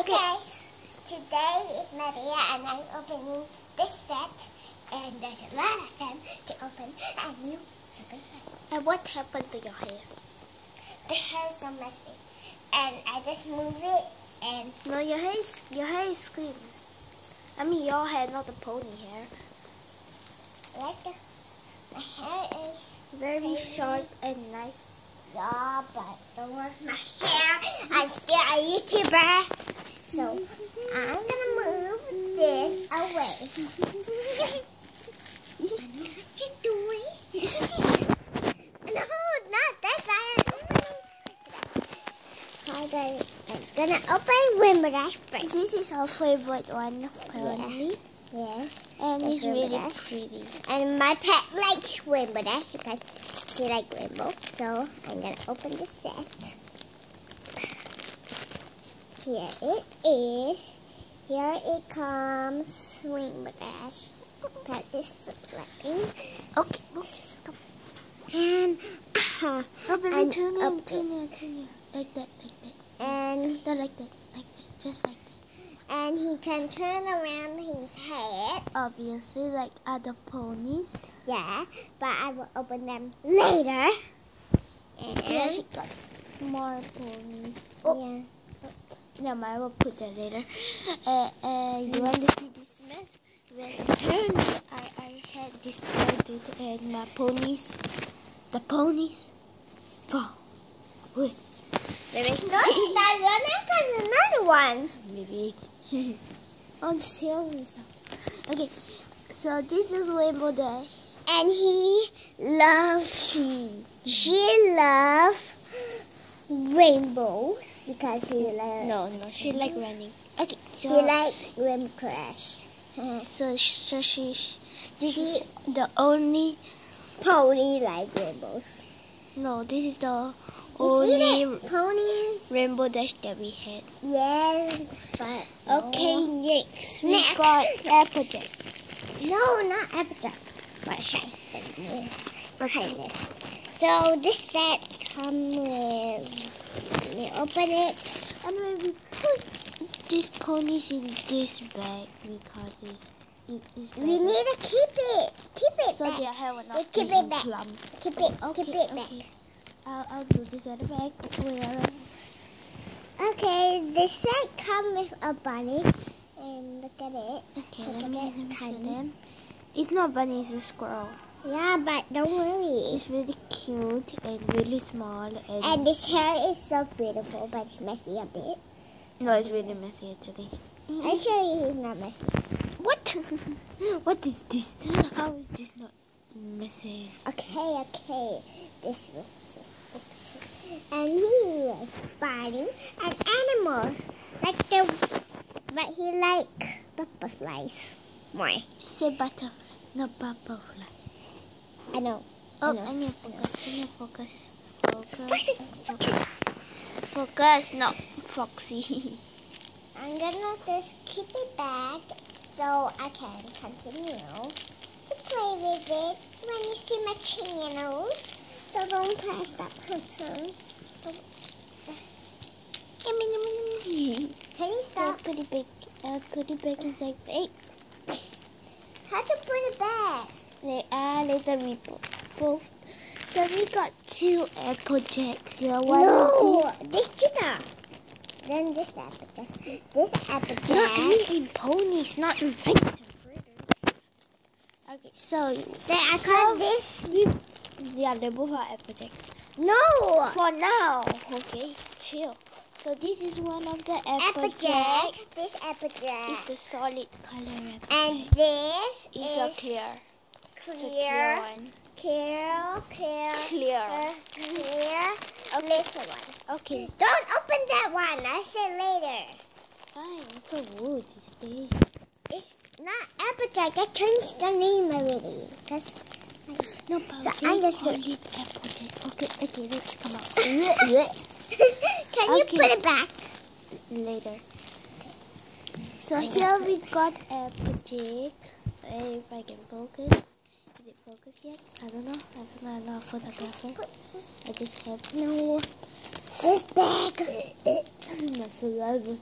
Hey guys, today is Maria and I'm opening this set and there's a lot of them to open and you And what happened to your hair? The hair is so messy and I just move it and No, your hair is your hair is clean. I mean your hair, not the pony hair. like the my hair is Very Crazy. short and nice. yeah, but don't want my hair. I'm still a YouTuber, so I'm gonna move this away. what you doing? no, not that. I'm gonna open Wimbrash first. This is our favorite one, apparently. Yes. And That's it's really Wimbrash. pretty. And my pet likes Wimbrash because he likes rainbow. So I'm gonna open the set. Here it is. Here it comes Wimbrash. That is splitting. Okay, okay, stop. And Oh, baby, I'm turn up it, turn it, turn it. Like that, like that. and No, like that, like that, just like that. and he can turn around his head. Obviously, like other ponies. Yeah, but I will open them later. And Yeah, she got more ponies. Oh, yeah. No, I will put that later. Uh, uh, you want to see this mess? When I turned it, I, I had distorted and my ponies, the ponies, fall. Wait, Maybe. No, one. That's another one. maybe on sale. Okay, so this is Rainbow Dash. And he loves She. she loves rainbows because he loves No, no, she like running. Okay, he like rainbow crash. Mm-hmm. so so she, this She- is the only Pony like rainbows. no, this is the only ponies? Rainbow Dash that we had. Yes, but Okay, no. next we Next. got Applejack. No, not Applejack. But Scheiße. Mm-hmm. Okay. So this set comes with. Let me open it. And when we put these ponies in this bag because it's, it is We need to keep it. Keep it so back. their hair will not keep it back. clumps. Keep it. Okay, keep it back. okay. I'll, I'll do this at the back. Okay, the set comes with a bunny. And look at it. Okay, Look let at me, it, let me them. It's not bunny, it's a squirrel. Yeah, but don't worry. It's really cute and really small and, And this hair is so beautiful, but it's messy a bit. no, it's really messy actually. Actually, he's not messy. What? what is this? How is this not messy? Okay, okay. This looks this picture. And he likes body and animals. Like the but he like butterflies more. Say butter, not butterfly. I know. Oh. I need focus. I need focus. Focus. Focus. Focus, not Foxy. I'm gonna just keep it back so I can continue to play with it when you see my channels. So don't press that button. Can you Stop. stop? Put it back. Uh, put it back inside. Hey, How to put it back? They are later both. So we got two apple jacks here. One no, this cheetah. Then this apple This apple this. No, I mean in ponies, not in rabbits and critters. Okay, so Then I call this. we yeah, they both are apple jacks. No. For now, okay, chill. So this is one of the apple, Applejack. This applejack. It's the solid color apple And jack. this It's is a clear. A clear clear, one. clear, clear, Clear. clear, little one. Okay, Don't open that one. I say later. fine. It's so rude these days. It's not applejack. I changed the name already. No, but So I'm just gonna- it applejack. Okay, okay, let's come out. Can you Okay. put it back? Later. So here we got applejack. If I can focus. It focused yet? I don't know. I don't know. I'm not a. I just have No. This bag. Masuk lagu.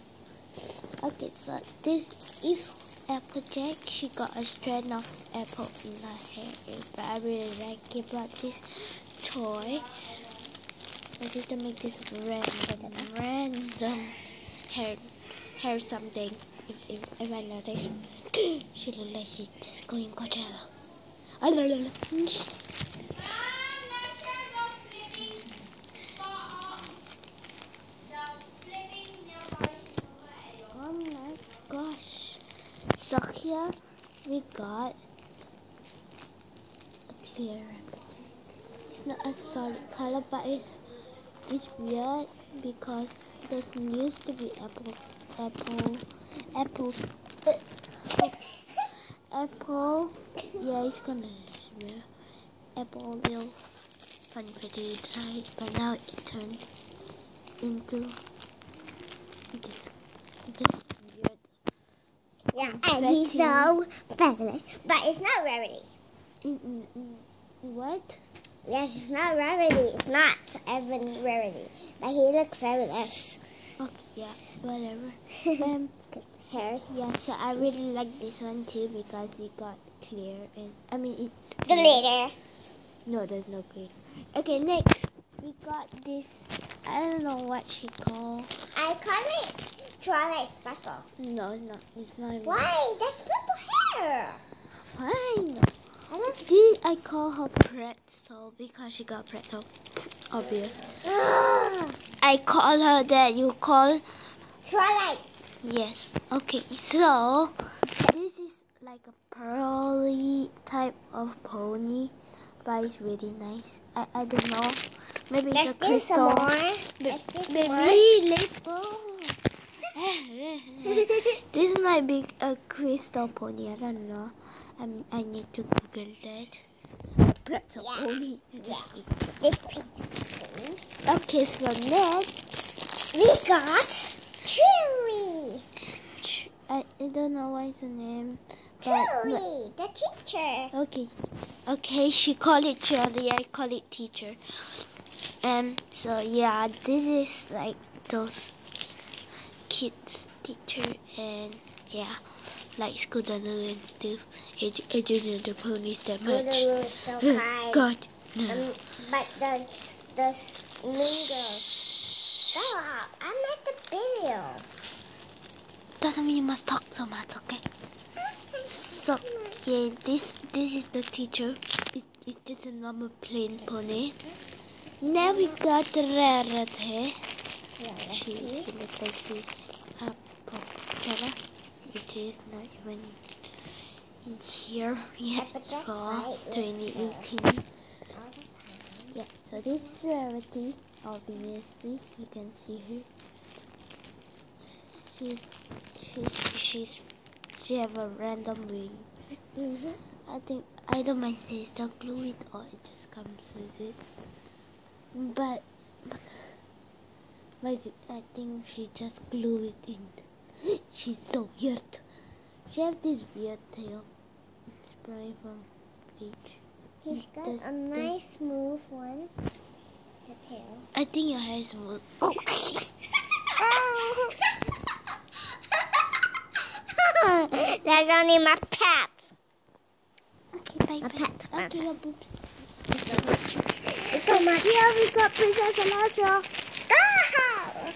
Okay, so this is Applejack. She got a strand of apple in her hair, but I really like it. But this toy, I just to make this random, random hair, hair something. If, if, if I notice, she looks like she's just going Coachella. I don't know. So here we got a clear. It's not a solid color, but it, it's weird because there used to be apples, apple, apples, uh, apple. Yeah, it's gonna smell apple little pretty inside, but now it turned into this this yeah, and he's so fabulous. But it's not rarity. Mm, mm, mm, what? Yes, it's not rarity. It's not even rarity. But he looks fabulous. Okay, yeah, whatever. um, hairs. Yeah, so I really like this one too because it got clear and I mean it's clear. glitter. No, there's no glitter. Okay, next we got this. I don't know what she called. I call it Twilight Sparkle. No, it's not. It's not. Why? That's purple hair. Fine. I Did I call her pretzel because she got pretzel? Obvious. I call her that. You call Twilight. Yes. Okay. So this is like a pearly type of pony, but it's really nice. I I don't know. Maybe it's Let's a crystal. Maybe let's go. this might be a crystal pony. I don't know. I'm, I need to Google that. Pretzel yeah. pony. Yeah. Okay, so next we got Chewy. I, I don't know what is the name. Chewy, the teacher. Okay, okay. She called it Chewy. I call it teacher. Um. So yeah, this is like those kids teacher and yeah like Scootaloo and stuff. I, I know the ponies that much. So kind. God, no. Um, but the, the lingo. Stop. I made the video. Doesn't mean you must talk so much, okay? So, yeah, this this is the teacher. It, it's just a normal plain pony. Now we got the Rarity. Yeah, she, she looks like she's Java, which is not even in here yet for 2018. Yeah, so this is Rarity, obviously, you can see her. She, she's, she's, she have a random wing. Mm -hmm. I think, I don't mind this, the glue it or it just comes with it. But, but I think she just glue it in. She's so weird. She has this weird tail. It's probably from Bleach. He's got does, a nice smooth one. The tail. I think your hair is smooth. Oh. That's only my pet. Okay, bye, my bye. Pet, my okay, your boobs. Come on, here we got Princess Alaska. Stop!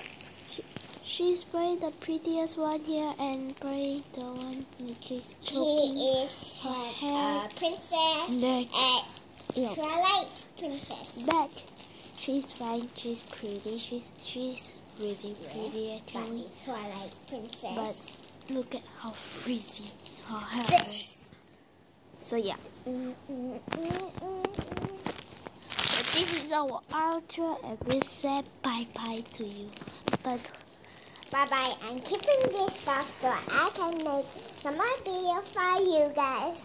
She's probably the prettiest one here and probably the one which is choking he is her hair. Uh, princess no. at Twilight Princess. But she's fine, she's pretty, she's she's really pretty yeah, actually. Twilight Princess. But look at how frizzy her hair is. So yeah. So this is our outro and we say bye bye to you. But Bye bye. I'm keeping this box so I can make some more videos for you guys.